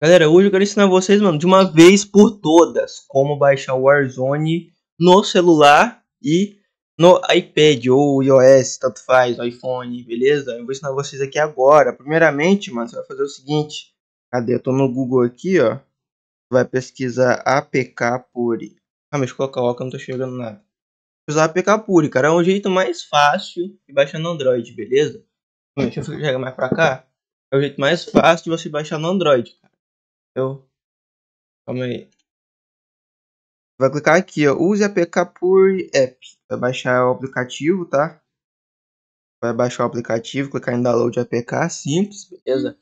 Galera, hoje eu quero ensinar vocês, mano, de uma vez por todas, como baixar o Warzone no celular e no iPad ou iOS, tanto faz, iPhone, beleza? Eu vou ensinar vocês aqui agora. Primeiramente, mano, você vai fazer o seguinte. Cadê? Eu tô no Google aqui, ó. Vai pesquisar APK Puri. Ah, mas coloca o que eu não tô chegando nada. Usar APK Puri, cara, é um jeito mais fácil de baixar no Android, beleza? Deixa eu chegar mais pra cá. É o jeito mais fácil de você baixar no Android. Eu. Calma aí. Vai clicar aqui, ó. Use APK por app. Vai baixar o aplicativo, tá? Vai baixar o aplicativo, clicar em download APK, simples, beleza?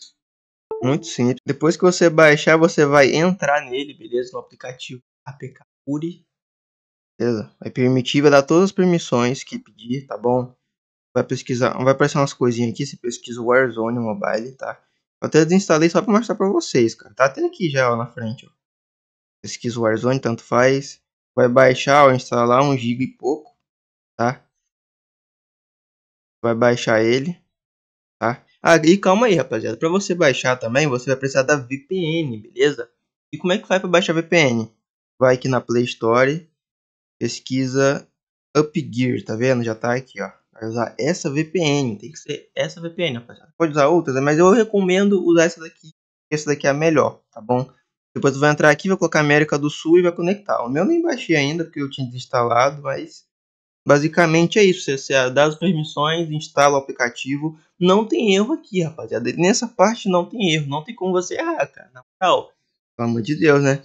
Muito simples. Depois que você baixar, você vai entrar nele, beleza? No aplicativo APK Puri. Beleza? Vai permitir, vai dar todas as permissões que pedir, tá bom? Vai pesquisar, vai aparecer umas coisinhas aqui, você pesquisa Warzone Mobile, tá? Até desinstalei só pra mostrar pra vocês, cara. Tá até aqui já, ó, na frente, ó. Pesquisa Warzone, tanto faz. Vai baixar, ó, instalar 1 GB e pouco, tá? Vai baixar ele, tá? Ah, e calma aí, rapaziada. Pra você baixar também, você vai precisar da VPN, beleza? E como é que faz pra baixar VPN? Vai aqui na Play Store, pesquisa UpGear, tá vendo? Já tá aqui, ó vai usar essa VPN, tem que ser essa VPN, rapaziada. Pode usar outras, mas eu recomendo usar essa daqui, essa daqui é a melhor, tá bom? Depois tu vai entrar aqui, vai colocar América do Sul e vai conectar. O meu nem baixei ainda, porque eu tinha desinstalado, mas basicamente é isso. Você dá as permissões, instala o aplicativo. Não tem erro aqui, rapaziada. Nessa parte não tem erro, não tem como você errar, cara. Na moral, pelo amor de Deus, né?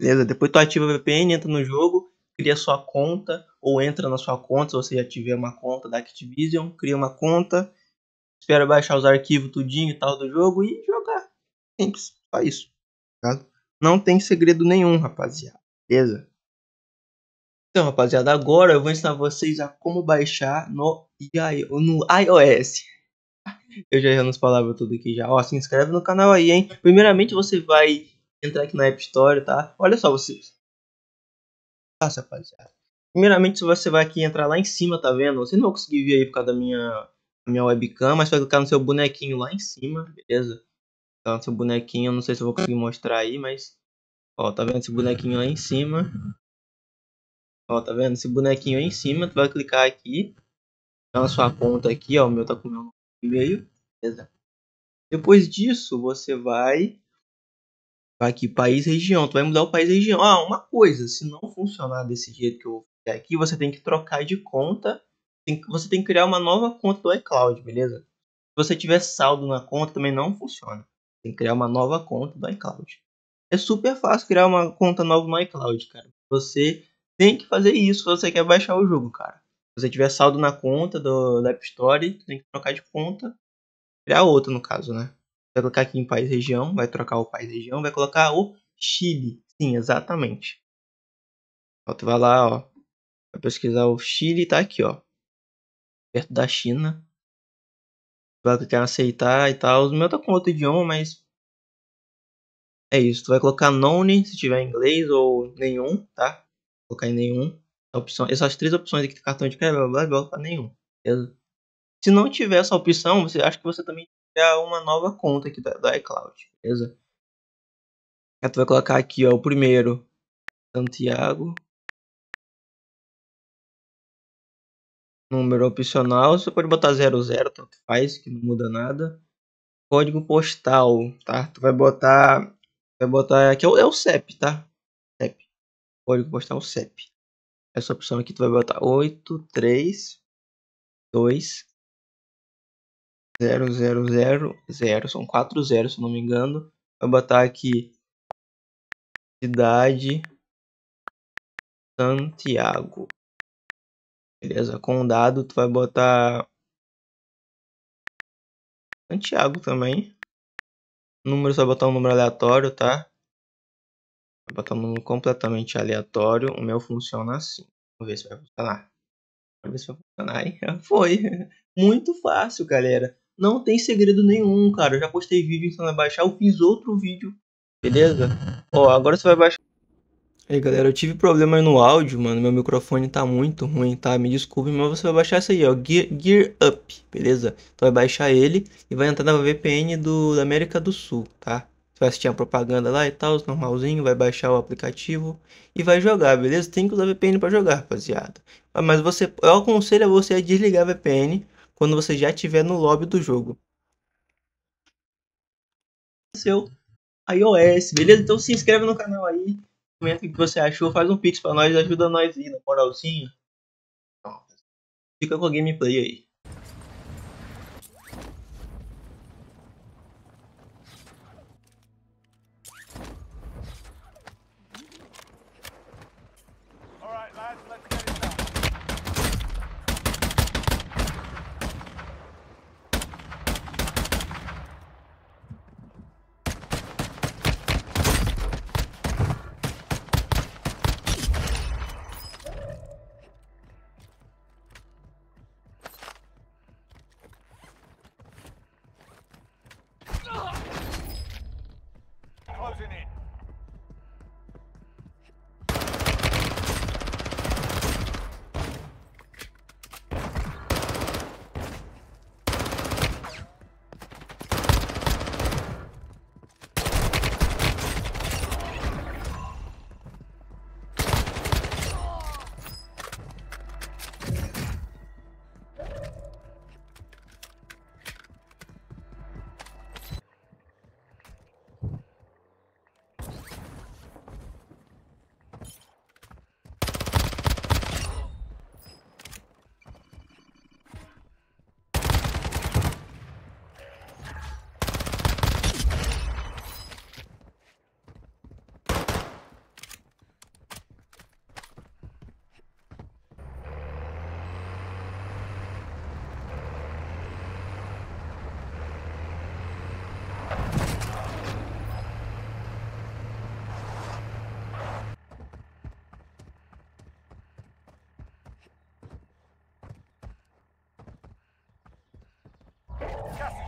Beleza, depois tu ativa a VPN, entra no jogo, cria sua conta ou entra na sua conta, se você já tiver uma conta da Activision, cria uma conta, espera baixar os arquivos tudinho e tal do jogo e jogar. Simples, só isso. Tá? Não tem segredo nenhum, rapaziada. Beleza? Então, rapaziada, agora eu vou ensinar vocês a como baixar no, no iOS. Eu já errando as palavras tudo aqui já. Ó, se inscreve no canal aí, hein? Primeiramente você vai entrar aqui na App Store, tá? Olha só, vocês fácil, rapaziada. Primeiramente, você vai aqui entrar lá em cima, tá vendo? Você não vai conseguir ver aí por causa da minha, minha webcam, mas vai clicar no seu bonequinho lá em cima, beleza? Tá no seu bonequinho, eu não sei se eu vou conseguir mostrar aí, mas... Ó, tá vendo esse bonequinho lá em cima? Ó, tá vendo esse bonequinho aí em cima? Tu vai clicar aqui, tá na sua conta aqui, ó, o meu tá com o meu e-mail, beleza? Depois disso, você vai aqui, país, região. Tu vai mudar o país região. Ah, uma coisa, se não funcionar desse jeito que eu vou aqui, você tem que trocar de conta. Você tem que criar uma nova conta do iCloud, beleza? Se você tiver saldo na conta, também não funciona. Tem que criar uma nova conta do iCloud. É super fácil criar uma conta nova no iCloud, cara. Você tem que fazer isso se você quer baixar o jogo, cara. Se você tiver saldo na conta do, da App Store, tem que trocar de conta. Criar outra, no caso, né? vai colocar aqui em país região, vai trocar o país região, vai colocar o Chile. Sim, exatamente. Ó, tu vai lá, ó, vai pesquisar o Chile, tá aqui, ó, perto da China. Vai clicar em aceitar e tal. O meu tá com outro idioma, mas é isso. Tu vai colocar none se tiver inglês ou nenhum, tá? Vou colocar em nenhum. Opção, essas três opções aqui de cartão de crédito, blá, blá, blá, nenhum. Beleza? Se não tiver essa opção, você acha que você também criar uma nova conta aqui da, da iCloud, beleza? Aí tu vai colocar aqui, ó, o primeiro, Santiago. Número opcional, você pode botar 00, tanto faz, que não muda nada. Código postal, tá? Tu vai botar, vai botar aqui é o, é o CEP, tá? CEP. Código postal CEP. Essa opção aqui tu vai botar 832 0000, são quatro zeros, se não me engano. Vai botar aqui cidade Santiago. Beleza? Com o dado tu vai botar Santiago também. Número, vai botar um número aleatório, tá? Vai botar um número completamente aleatório. O meu funciona assim. Vamos ver se vai funcionar. Vamos ver se vai funcionar, hein? Foi. Muito fácil, galera. Não tem segredo nenhum, cara. Eu já postei vídeo ensinando a baixar. Eu fiz outro vídeo, beleza? Ó, agora você vai baixar. Aí, galera, eu tive problemas no áudio, mano. Meu microfone tá muito ruim, tá? Me desculpe, mas você vai baixar isso aí, ó. Gear, Gear Up, beleza? Então vai baixar ele e vai entrar na VPN do, da América do Sul, tá? Você vai assistir a propaganda lá e tal, normalzinho, vai baixar o aplicativo e vai jogar, beleza? Tem que usar VPN para jogar, rapaziada. Mas você, eu aconselho a você a desligar a VPN quando você já estiver no lobby do jogo. Seu iOS, beleza? Então se inscreve no canal aí, comenta o que você achou, faz um pix para nós, ajuda nós aí, na moralzinha. Fica com a gameplay aí.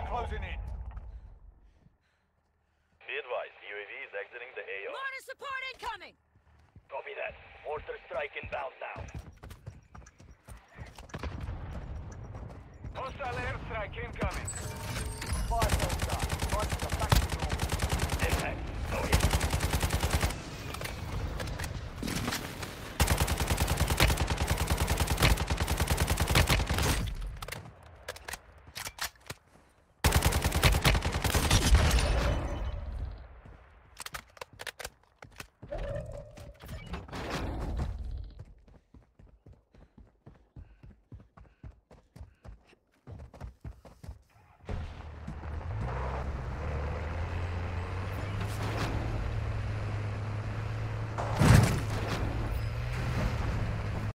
Closing in. Be advised, UAV is exiting the AO. Mortar support incoming! Copy that. Mortar strike inbound now. Hostile airstrike incoming. Fire hostile. Watch the back